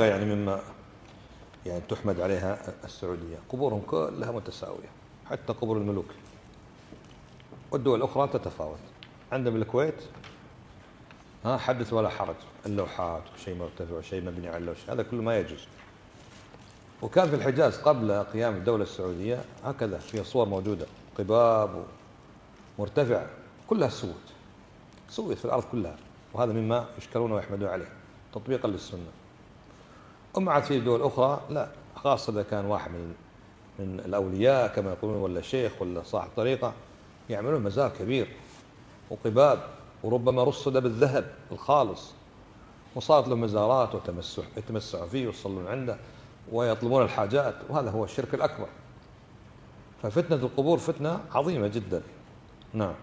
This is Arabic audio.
يعني مما يعني تحمد عليها السعودية. قبورهم كلها متساوية حتى قبور الملوك. والدول الأخرى تتفاوت. عندنا بالكويت ها حدث ولا حرج. اللوحات وشيء مرتفع وشيء مبني على اللوح هذا كله ما يجوز. وكان في الحجاز قبل قيام الدولة السعودية هكذا في صور موجودة. قباب مرتفع كلها سوت. سويت في الأرض كلها. وهذا مما يشكرون ويحمدون عليه. تطبيقا للسنة. أما عاد في دول أخرى؟ لا خاصة إذا كان واحد من من الأولياء كما يقولون ولا شيخ ولا صاحب طريقة يعملون مزار كبير وقباب وربما رصد بالذهب الخالص. وصارت له مزارات وتمسح يتمسحوا فيه ويصلون عنده ويطلبون الحاجات وهذا هو الشرك الأكبر. ففتنة القبور فتنة عظيمة جدا. نعم.